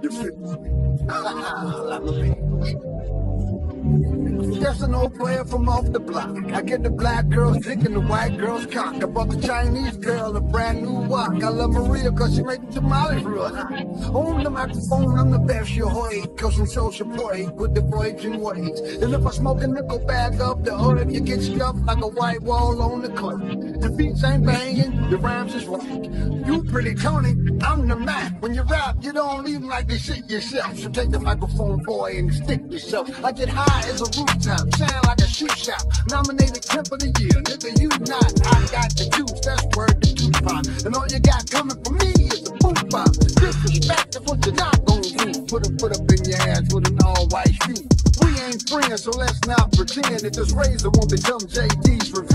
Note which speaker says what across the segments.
Speaker 1: Baby. Just an old player from off the block. I get the black girls dick and the white girls cock. I bought the Chinese girl a brand new wok. I love Maria cause she make the tamales real hot. On the microphone, I'm the best you heard. Cause I'm so support with the voice and ways. And if I smoke a nickel bag up the hood, you get stuffed like a white wall on the cliff. The beats ain't banging, the rhymes is right. Pretty Tony, I'm the Mac. When you rap, you don't even like the shit yourself. So take the microphone, boy, and stick yourself. I get high as a rooftop, sound like a shoe shop. Nominated Pimp of the Year, nigga, you not. I got the juice, that's word to Tupac. And all you got coming from me is a boom bop. Disrespect is what you're not gonna do. Put a foot up in your ass with an all white shoe. We ain't friends, so let's not pretend that this razor won't become JD's revenge.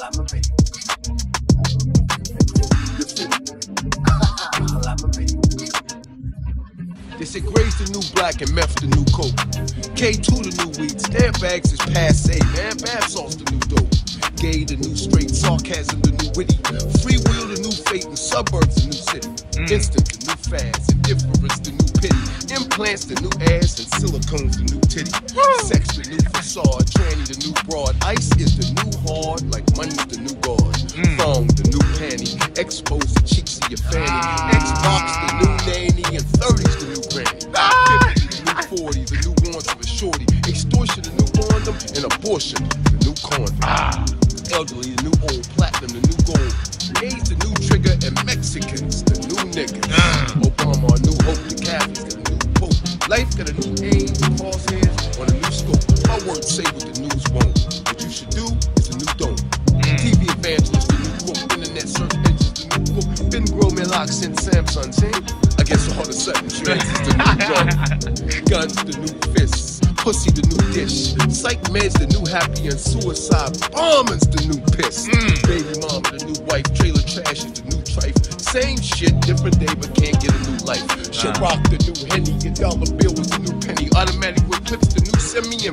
Speaker 1: Like my baby. Like my baby.
Speaker 2: They say Gray's the new black and meth the new coke. K2 the new weed, stamp bags is passe, man. Bath salt's the new dope. Gay the new straight, sarcasm the new witty. Free will the new fate, and suburbs the new city. Instant the new fast, indifference the new pity. Implants the new ass, and silicone's the new titty. Sex the new facade, tranny the new broad. Ice is the new hard, like money's the new god. Thong the new panty, expose the cheeks of your fanny. Xbox the new nanny, and 30's the new granny. 50 the new 40, the new wants of a shorty. Extortion the new condom, and abortion the new condom. Elderly the new old, platinum the new gold. AIDS the new trigger, and Mexicans the new niggas. Obama a new hope, the Catholics a new pope. Life got a new aim, crosshairs on a new scope. My words say what the news won't. What you should do new don't. TV evangelist, the new quote. Internet search engines, the new book. Ben Groman locks in Samsung, see? I guess all of a sudden, trends is the new drug. Guns, the new fists. Pussy, the new dish. Psych meds, the new happy, and suicide bombers, the new piss. Baby mama, the new wife. Trailer trash is the new trife. Same shit, different day, but can't get a new life. Ciroc, the new Henny. Your dollar bill is the new penny. Automatic with clips,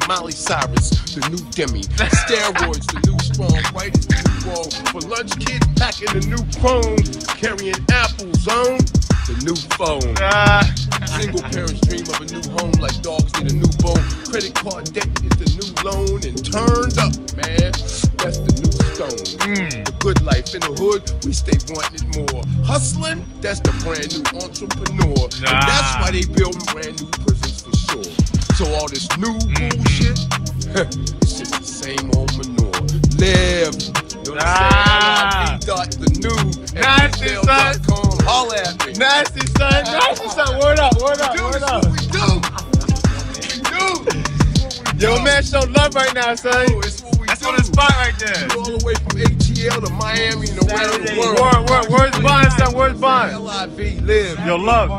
Speaker 2: the new Semi, and Miley Cyrus, the new Demi. Steroids, the new strong. Is the new wrong. For lunch, kid, packing the new phone, Carrying apples on the new phone. Ah. Single parents dream of a new home like dogs need a new bone. Credit card debt is the new loan and turned up, man. That's the new stone. Hmm. The good life in the hood, we stay wanting it more. Hustling, that's the brand new entrepreneur. And that's ah. why they build brand new prisons. So all this new bullshit, it's just the same old manure. Live. You know what I'm saying? Ah. LIV dot the new
Speaker 3: Nasty, son.
Speaker 2: NFL.com. At me.
Speaker 3: Nasty son, nasty son. Word up, word up,
Speaker 2: Dude,
Speaker 3: word up.
Speaker 2: what we do. Dude,
Speaker 3: Yo, man, show love right now, son.
Speaker 2: it's what we
Speaker 3: That's
Speaker 2: do.
Speaker 3: on the spot right there.
Speaker 2: All the way from ATL to Miami and around the world.
Speaker 3: Word, word, where's Bond, son? Where's Bond?
Speaker 2: L-I-V, live.
Speaker 3: Yo, love.